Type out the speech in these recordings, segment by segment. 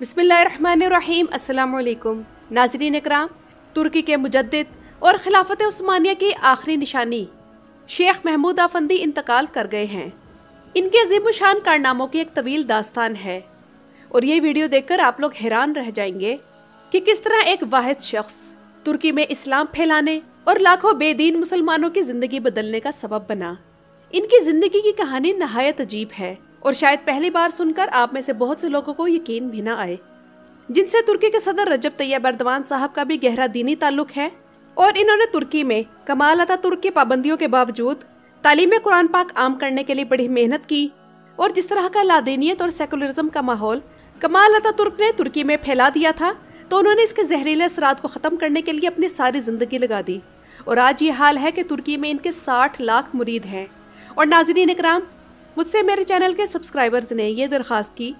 अस्सलाम वालेकुम नाजरीन इकराम, तुर्की के मुजद्दिद और खिलाफत उस्मानिया की आखिरी निशानी, शेख महमूद आफंदी इंतकाल कर गए हैं। इनके अजीब शान कारनामों की एक तवील दास्तान है और ये वीडियो देखकर आप लोग हैरान रह जाएँगे कि किस तरह एक वाहिद शख्स तुर्की में इस्लाम फैलाने और लाखों बेदीन मुसलमानों की ज़िंदगी बदलने का सबब बना। इनकी ज़िंदगी की कहानी नहायत अजीब है। और शायद पहली बार सुनकर आप में से बहुत से लोगों को यकीन भी ना आए। जिनसे तुर्की के सदर रजब तैयब अर्दवान साहब का भी गहरा दीनी ताल्लुक है, और इन्होंने तुर्की में कमाल अता तुर्क की पाबंदियों के बावजूद तालीम कुरान पाक आम करने के लिए बड़ी मेहनत की, और जिस तरह का लादीनियत और सेकुलरिज्म का माहौल कमाल अता तुर्क ने तुर्की में फैला दिया था तो उन्होंने इसके जहरीले असरात को ख़त्म करने के लिए अपनी सारी ज़िंदगी लगा दी। और आज ये हाल है कि तुर्की में इनके साठ लाख मुरीद हैं, और नाजरीन इकराम मुझसे मेरे चैनल के सब्सक्राइबर्स ने यह दरख्वास्त की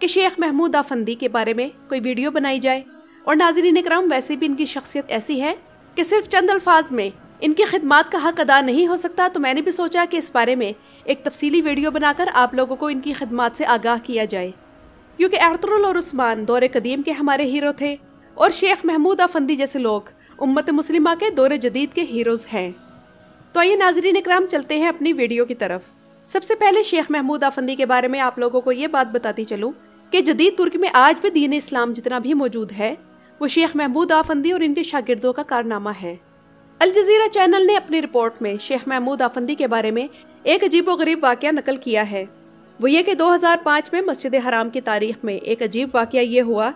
कि शेख महमूद आफंदी के बारे में कोई वीडियो बनाई जाए। और नाजरीन इकराम, वैसे भी इनकी शख्सियत ऐसी है कि सिर्फ़ चंद अल्फाज में इनकी खिदमत का हक अदा नहीं हो सकता तो मैंने भी सोचा कि इस बारे में एक तफसीली वीडियो बनाकर आप लोगों को इनकी खिदमत से आगाह किया जाए। क्योंकि अरतरुल और उस्मान दौरे कदीम के हमारे हीरो थे, और शेख महमूद आफंदी जैसे लोग उम्मत मुस्लिमा के दौरे जदीद के हीरोज हैं। तो आइए नाजरीन इकराम, चलते हैं अपनी वीडियो की तरफ़। सबसे पहले शेख महमूद आफंदी के बारे में आप लोगों को ये बात बताती चलूँ कि जदीद तुर्क में आज भी दीन इस्लाम जितना भी मौजूद है, वो शेख महमूद आफंदी और इनके शागिर्दों का कारनामा है। अल जजीरा चैनल ने अपनी रिपोर्ट में शेख महमूद आफंदी के बारे में एक अजीब गरीब वाक्य नकल किया है। वो ये कि 2005 में मस्जिद हराम की तारीख में एक अजीब वाक़ ये हुआ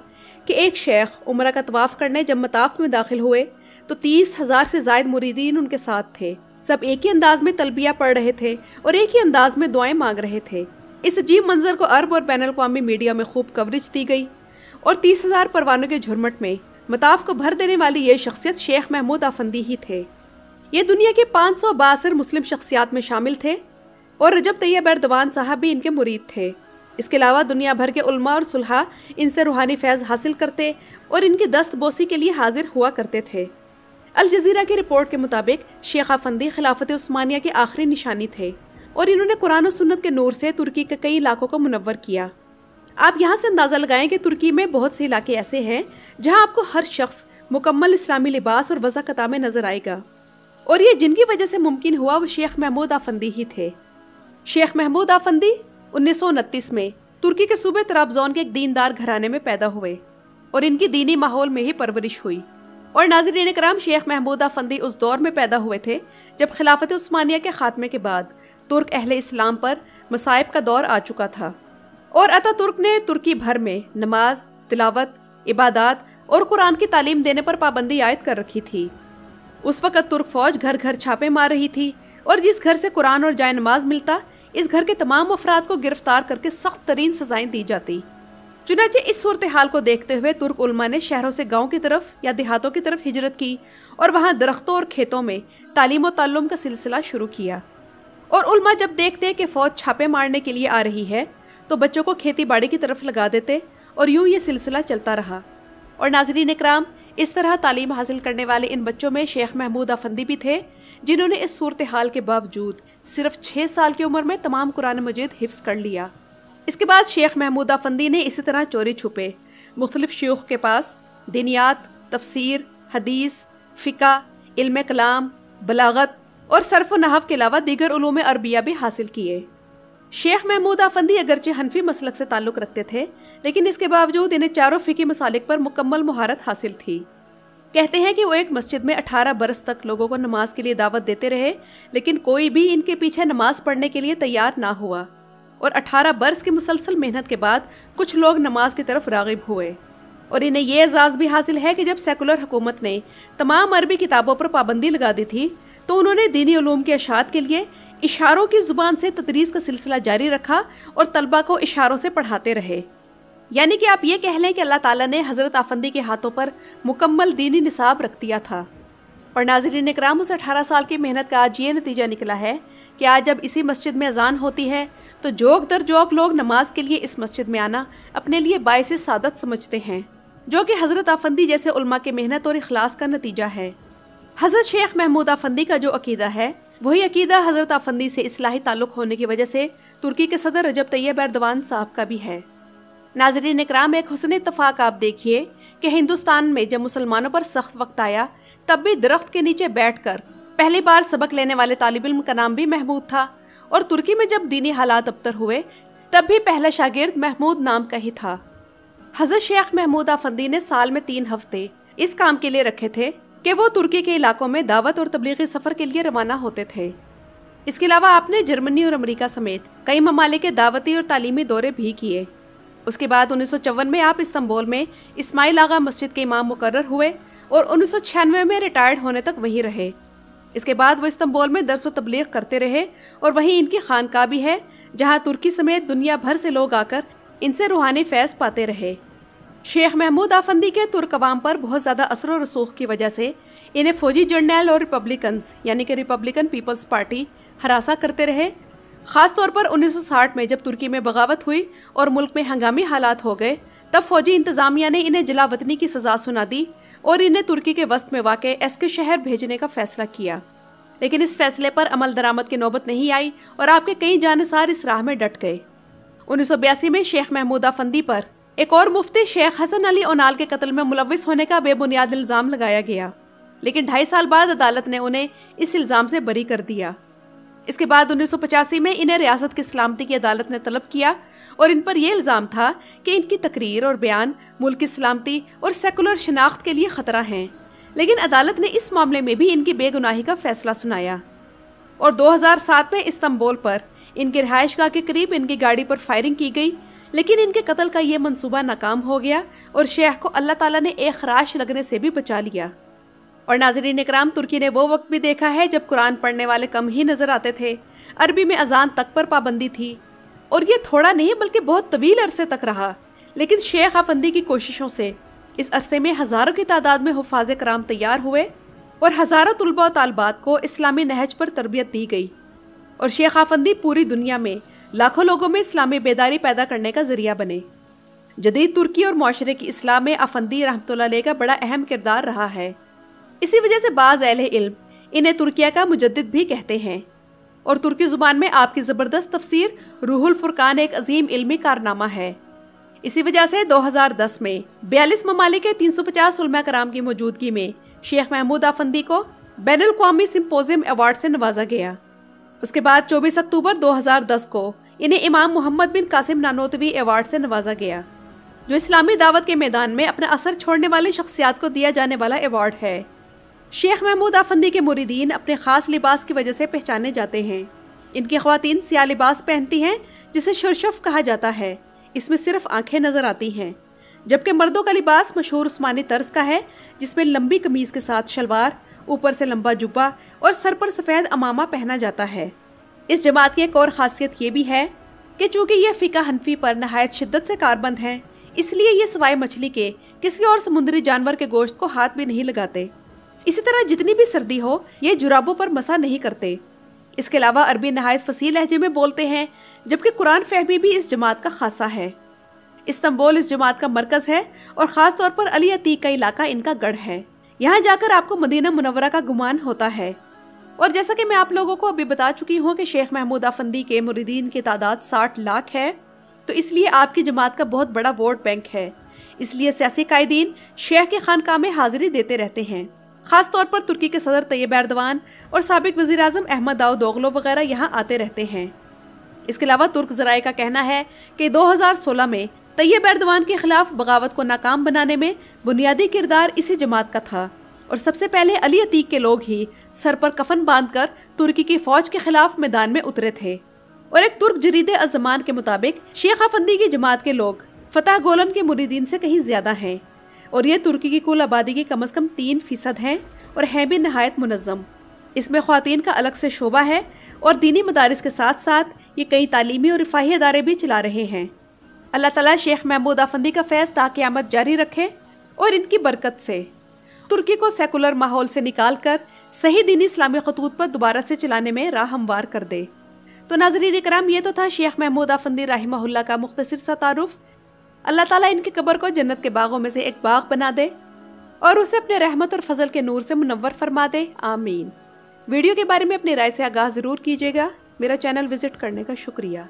कि एक शेख उम्र का तवाफ करने जब मताफ में दाखिल हुए तो तीस हज़ार से जायद मुरीदीन उनके साथ थे। सब एक ही अंदाज में तलबिया पढ़ रहे थे और एक ही अंदाज में दुआएँ मांग रहे थे। इस अजीब मंजर को अरब और बैन अवी मीडिया में खूब कवरेज दी गई और तीस हज़ार परवानों के झुरमट में मताफ को भर देने वाली ये शख्सियत शेख महमूद आफंदी ही थे। ये दुनिया के पाँच सौ बासठ मुस्लिम शख्सियात में शामिल थे और रजब तैयब अर्दवान साहब भी इनके मुरीद थे। इसके अलावा दुनिया भर के उल्मा और सुलहा इनसे रूहानी फैज हासिल करते और इनकी दस्त बोसी के लिए हाजिर हुआ करते थे। अल जजीरा की रिपोर्ट के मुताबिक शेख आफंदी खिलाफत उस्मानिया की आखिरी निशानी थे और इन्होंने कुरान और सुन्नत के नूर से तुर्की के कई इलाकों को मुनवर किया। आप यहाँ से अंदाज़ा लगाएँ कि तुर्की में बहुत से इलाके ऐसे हैं जहाँ आपको हर शख्स मुकम्मल इस्लामी लिबास और वज़ा कता में नज़र आएगा। और ये जिनकी वजह से मुमकिन हुआ वो शेख महमूद आफंदी ही थे। शेख महमूद आफंदी उन्नीस में तुर्की के सूबे तराबजोन के एक दीनदार घराने में पैदा हुए और इनकी दीनी माहौल में ही परवरिश हुई। और नाजरीन कराम, शेख महमूदा फंदी उस दौर में पैदा हुए थे, जब खिलाफत उस्मानिया के खात्मे के बाद तुर्क अहले इस्लाम पर मसाइब का दौर आ चुका था। और अता तुर्क ने तुर्की भर में नमाज़, तिलावत, इबादत और कुरान की तालीम देने पर पाबंदी आयद कर रखी थी। उस वक्त तुर्क फौज घर घर छापे मार रही थी और जिस घर से कुरान और जाय नमाज़ मिलता, इस घर के तमाम अफराद को गिरफ़्तार करके सख्त तरीन सजाएँ दी जाती। चुनाचे इस सूरत हाल को देखते हुए तुर्क उलमा ने शहरों से गाँव की तरफ़ या देहातों की तरफ़ हिजरत की और वहाँ दरख्तों और खेतों में तालीम ताल्लुम का सिलसिला शुरू किया। और उलमा जब देखते कि फौज छापे मारने के लिए आ रही है तो बच्चों को खेती बाड़ी की तरफ़ लगा देते और यूँ ये सिलसिला चलता रहा। और नाजरीन इकराम, इस तरह तालीम हासिल करने वाले इन बच्चों में शेख महमूद अफंदी भी थे, जिन्होंने इस सूरत हाल के बावजूद सिर्फ़ छः साल की उम्र में तमाम कुरान मजीद हिफ्स कर लिया। इसके बाद शेख महमूद फंदी ने इसी तरह चोरी छुपे। मुख्तलिफ़ शेख के पास दिनियात, तफसीर, हदीस, फ़िका, इल्म कलाम, बलागत और सरफ नहव के अलावा दीगर उलूम अरबिया भी हासिल किए। शेख महमूद आफंदी अगरचे हनफी मसलक से ताल्लुक़ रखते थे, लेकिन इसके बावजूद इन्हें चारों फ़िकी मसालिक पर मुकम्मल महारत हासिल थी। कहते हैं कि वो एक मस्जिद में 18 बरस तक लोगों को नमाज़ के लिए दावत देते रहे, लेकिन कोई भी इनके पीछे नमाज़ पढ़ने के लिए तैयार ना हुआ। और 18 बरस की मुसलसल मेहनत के बाद कुछ लोग नमाज़ की तरफ़ रागिब हुए। और इन्हें यह एजाज़ भी हासिल है कि जब सेकुलर हुकूमत ने तमाम अरबी किताबों पर पाबंदी लगा दी थी तो उन्होंने दीनी ूम के अशात के लिए इशारों की ज़ुबान से तदरीस का सिलसिला जारी रखा और तलबा को इशारों से पढ़ाते रहे। यानी कि आप ये कह लें कि अल्लाह ताला ने हज़रत आफंदी के हाथों पर मुकम्मल दीनी निसाब रख दिया था। और नाजरीन कराम उस अठारह साल की मेहनत का आज ये नतीजा निकला है कि आज जब इसी मस्जिद में अजान होती है तो जोक दर जोक लोग नमाज़ के लिए इस मस्जिद में आना अपने लिए बायस सादत समझते हैं। जो कि हज़रत आफंदी जैसे उल्मा के मेहनत और अखलास का नतीजा है। हज़रत शेख महमूद आफंदी का जो अकीदा है, वही अकीदा हज़रत आफंदी से इसलाही ताल्लुक होने की वजह से तुर्की के सदर रजब तैयब एरदवान साहब का भी है। नाजरीन इकराम, एक हुसन इतफाक आप देखिए कि हिंदुस्तान में जब मुसलमानों पर सख्त वक्त आया, तब भी दरख्त के नीचे बैठकर पहली बार सबक लेने वाले तालिब इल्म का नाम भी महमूद था। और तुर्की में जब दीनी हालात अबतर हुए, तब भी पहला शागिर्द महमूद नाम का ही था। हज़रत शेख महमूद आफंदी ने साल में तीन हफ़्ते इस काम के लिए रखे थे कि वो तुर्की के इलाकों में दावत और तबलीगी सफ़र के लिए रवाना होते थे। इसके अलावा आपने जर्मनी और अमेरिका समेत कई ममालिक के दावती और तालीमी दौरे भी किए। उसके बाद उन्नीस में आप इस्तंबुल में इस्माइल आगा मस्जिद के इमाम मुकर्र हुए और उन्नीस सौ छियानवे में रिटायर्ड होने तक वहीं रहे। इसके बाद वो इस्तंबुल में दरस तबलीग करते रहे और वहीं इनकी खानका भी है, जहाँ तुर्की समेत दुनिया भर से लोग आकर इनसे रूहानी फैज पाते रहे। शेख महमूद आफंदी के तुर्क अवाम पर बहुत ज़्यादा असर और रसूख की वजह से इन्हें फौजी जर्नल और रिपब्लिकन्स, यानी कि रिपब्लिकन पीपल्स पार्टी, हरासा करते रहे। खास तौर पर 1960 में जब तुर्की में बगावत हुई और मुल्क में हंगामी हालात हो गए, तब फौजी इंतजामिया ने इन्हें जलावतनी की सजा सुना दी और इन्हें तुर्की के वस्त में वाक़ एस के शहर भेजने का फैसला किया। लेकिन इस फैसले पर अमल दरामद की नौबत नहीं आई और आपके कई जानसार इस राह में डट गए। उन्नीस में शेख महमूदा फंदी पर एक और मुफ्ती शेख हसन अली ओनाल के कत्ल में मुलविस होने का बेबुनियाद इल्ज़ाम लगाया गया। लेकिन ढाई साल बाद अदालत ने उन्हें इस इल्ज़ाम से बरी कर दिया। इसके बाद उन्नीस सौ पचासी में इन्हें रियासत की सलामती की अदालत ने तलब किया और इन पर यह इल्ज़ाम था कि इनकी तकरीर और बयान मुल्क की सलामती और सेकुलर शनाख्त के लिए खतरा हैं। लेकिन अदालत ने इस मामले में भी इनकी बेगुनाही का फैसला सुनाया। और 2007 में इस्तंबुल पर इनके रिहाइश गाह के करीब इनकी गाड़ी पर फायरिंग की गई, लेकिन इनके कत्ल का ये मंसूबा नाकाम हो गया और शेख को अल्लाह ताला ने एक खराश लगने से भी बचा लिया। और नाजरीन इकराम, तुर्की ने वो वक्त भी देखा है जब कुरान पढ़ने वाले कम ही नज़र आते थे। अरबी में अजान तक पर पाबंदी थी। और ये थोड़ा नहीं, बल्कि बहुत तवील अरसे तक रहा। लेकिन शेख आफंदी की कोशिशों से इस अरसे में हज़ारों की तादाद में हफाज कराम तैयार हुए और हज़ारों तलबा तलबात को इस्लामी नहज पर तरबियत दी गई। और शेख आफंदी पूरी दुनिया में लाखों लोगों में इस्लामी बेदारी पैदा करने का ज़रिया बने। जदीद तुर्की और माशरे की इस्लाम में आफंदी रहमत का बड़ा अहम किरदार रहा है। इसी वजह से बाज अहल इल्म इन्हें तुर्किया का मुजद भी कहते हैं। और तुर्की ज़ुबान में आपकी ज़बरदस्त तफसीर रूहुल फुरकान एक अजीम इल्मी कारनामा है। इसी वजह से 2010 में बयालीस ममालिक के 350 उलमा कराम की मौजूदगी में शेख महमूद आफंदी को बैन अवी सिम्पोजियम अवार्ड से नवाजा गया। उसके बाद 24 अक्टूबर 2010 को इन्हें इमाम मोहम्मद बिन कासिम नानोतवी अवार्ड से नवाजा गया, जो इस्लामी दावत के मैदान में अपना असर छोड़ने वाली शख्सियात को दिया जाने वाला अवार्ड है। शेख महमूद आफंदी के मुरीदीन अपने खास लिबास की वजह से पहचाने जाते हैं। इनकी खातन सिया लिबास पहनती हैं, जिसे शुरशफ कहा जाता है। इसमें सिर्फ़ आँखें नज़र आती हैं। जबकि मर्दों का लिबास मशहूर उस्मानी तर्ज का है, जिसमें लंबी कमीज के साथ शलवार, ऊपर से लंबा जुब्बा और सर पर सफ़ेद अमामा पहना जाता है। इस जमात की एक और खासियत ये भी है कि चूँकि ये फ़िका हनफी पर नहायत शिद्दत से कारबंद हैं, इसलिए ये सवाई मछली के किसी और समुद्री जानवर के गोश्त को हाथ भी नहीं लगाते। इसी तरह जितनी भी सर्दी हो, ये जुराबों पर मसा नहीं करते। इसके अलावा अरबी नहायत फसी लहजे में बोलते हैं, जबकि कुरान फहमी भी इस जमात का खासा है। इस्तंबुल इस जमात का मरकज है और ख़ास तौर पर अली अतीक का इलाका इनका गढ़ है। यहाँ जाकर आपको मदीना मुनवरा का गुमान होता है। और जैसा कि मैं आप लोगों को अभी बता चुकी हूँ कि शेख महमूद आफंदी के मुरीदीन की तादाद साठ लाख है तो इसलिए आपकी जमात का बहुत बड़ा वोट बैंक है। इसलिए सियासी कायदीन शेख के खानका में हाजिरी देते रहते हैं। खास तौर पर तुर्की के सदर तैयब एरदवान और सबक वजी अजम अहमद दाऊ दोगलो वगैरह यहाँ आते रहते हैं। इसके अलावा तुर्क जराये का कहना है कि 2016 में तैयब एरदवान के खिलाफ बगावत को नाकाम बनाने में बुनियादी किरदार इसी जमात का था और सबसे पहले अली अतीक के लोग ही सर पर कफन बांधकर तुर्की की फौज के खिलाफ मैदान में उतरे थे और एक तुर्क जरीद अजमान के मुताबिक शेख अफंदी की जमात के लोग फतेह गोलन के मुरीदीन से कहीं ज़्यादा हैं। और ये तुर्की की कुल आबादी की कम अज कम तीन फ़ीसद है और है भी नहायत मुनज़म इसमें खातन का अलग से शोबा है और दीनी मदारस के साथ साथ ये कई तालीमी और रिफाही अदारे भी चला रहे हैं। अल्लाह ताला शेख महमूद आफंदी का फैज ताक़ियामत जारी रखे और इनकी बरकत से। तुर्की को सेकुलर माहौल से निकाल कर सही दीनी इस्लामी खतूत पर दोबारा से चलाने में राह हमवार कर दे। तो नाजरीन कराम ये तो था शेख महमूद आफंदी राहिमहुल्ला का मुख्तर सा तारुफ। अल्लाह ताला इनकी कब्र को जन्नत के बागों में से एक बाग बना दे और उसे अपने रहमत और फजल के नूर से मुनवर फरमा दे। आमीन। वीडियो के बारे में अपनी राय से आगाह ज़रूर कीजिएगा। मेरा चैनल विज़िट करने का शुक्रिया।